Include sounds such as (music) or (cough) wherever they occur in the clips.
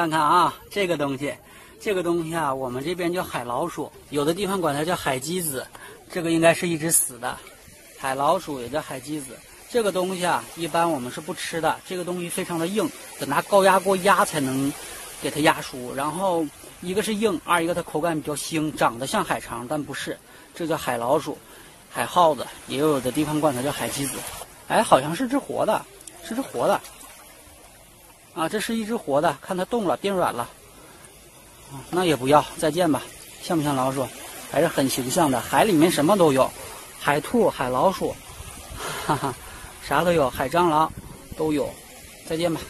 看看啊，这个东西，这个东西啊，我们这边叫海老鼠，有的地方管它叫海鸡子。这个应该是一只死的海老鼠，也叫海鸡子。这个东西啊，一般我们是不吃的。这个东西非常的硬，得拿高压锅压才能给它压熟。然后一个是硬，二一个它口感比较腥，长得像海肠，但不是。这叫海老鼠、海耗子，也有的地方管它叫海鸡子。哎，好像是只活的，是只活的。啊，这是一只活的，看它动了，变软了。那也不要，再见吧。像不像老鼠？还是很形象的。海里面什么都有，海兔、海老鼠，哈哈。啥都有，海蟑螂都有。再见吧。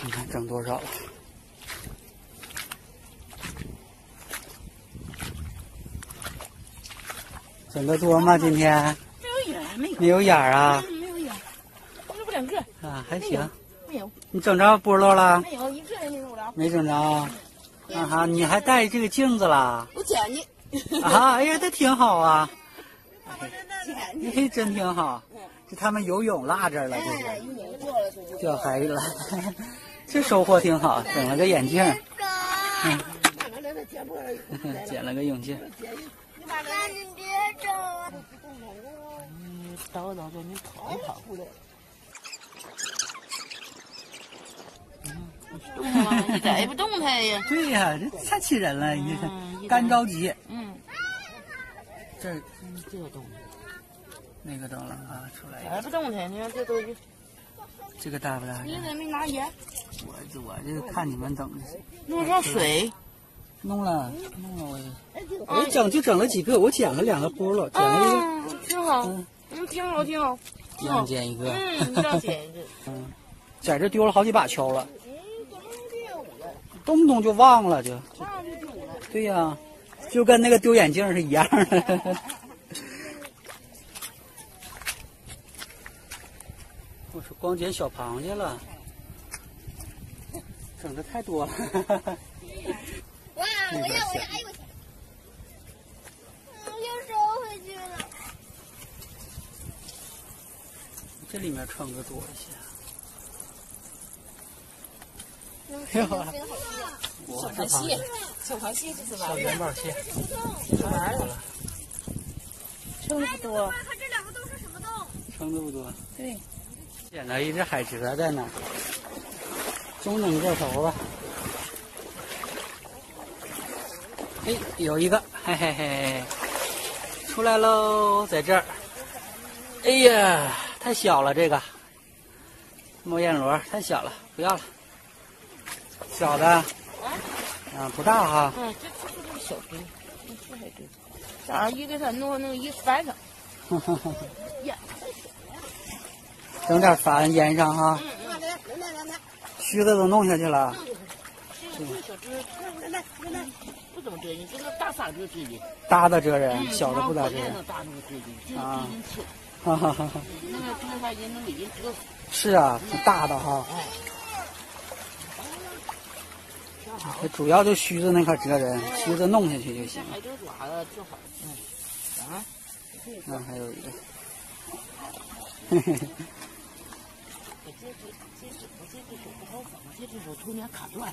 看看挣多少了？挣得多吗？今天？没有眼没有。没有眼儿啊？没有眼，这不两个。啊，还行。没有。你整着菠萝了？没有，一个也没有了。没整着。啊哈！你还带这个镜子啦？我捡的。啊！哎呀，这挺好啊！捡的，真挺好。这他们游泳落这儿了，这是。掉海里了，(laughs) 这收获挺好，整了个眼镜。嗯。捡了个 (laughs) 泳镜。爸爸，你别整。你叨叨着，你跑一跑。动吗？你咋也不动弹呀？对呀，这太气人了！你看，干着急。嗯。这，这个动。那个动了啊，出来。还不动它？你看这都。这个大不大？你咋没拿盐？我这我这看你们整的。弄上水。弄了，弄了我。我整就整了几个，我捡了两个菠萝，捡了一个。挺好。嗯，挺好，挺好。一样捡一个。嗯，一样捡一个。(laughs) 嗯，在这丢了好几把锹了。动不动就忘了，就，对呀，就跟那个丢眼镜是一样的。(laughs) 我说光捡小螃蟹了，整的太多了。(laughs) 哇！我要我要！哎呦我天！又收回去了。这里面撑的多一些。哎呦！小螃蟹，小螃蟹这是吧？小元宝蟹，好玩了。撑的不多。看这两个洞是什么洞？撑的不多。对。捡了一只海蜇在那，中等个头吧。哎，有一个，嘿嘿嘿，出来喽，在这儿。哎呀，太小了这个，摸燕螺太小了，不要了。小的，啊，不大哈。嗯，这这这小的，这还一给它弄弄一翻上？哈哈哈。整点矾腌上哈。嗯。须子都弄下去了。这个小只，来来来来，不怎么蜇人，这个大傻子蜇人。大的蜇人，小的不咋蜇人。大那个蜇人，啊。哈哈哈哈。那个蜇它也能给人折死。是啊，大的哈。它主要就须子那块折人，须子弄下去就行。海蜇爪子就好，嗯，啊，那还有一个，嘿嘿嘿。我这只这只我这只手不好绑，这只手断。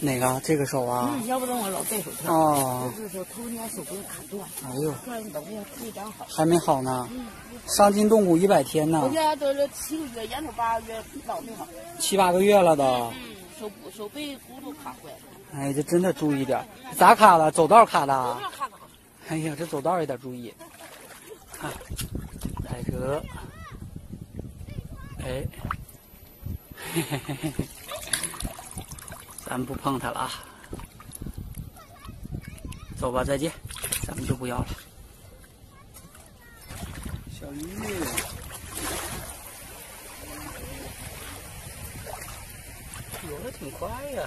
哪个？这个手啊？嗯，要不然我老戴手套。哦。这只手头年手给卡断。哎呦。断等下腿长好。还没好呢。嗯。伤筋动骨一百天呢。我现在都是七个月，眼头八个月，老没好。七八个月了都。嗯，手手背骨头卡坏了。哎，这真的注意点，咋卡了？走道卡的？走道卡的。哎呀，这走道也得注意。看，海蜇，哎，嘿嘿嘿嘿嘿，咱不碰它了啊。走吧，再见，咱们就不要了。小鱼，游的挺快呀。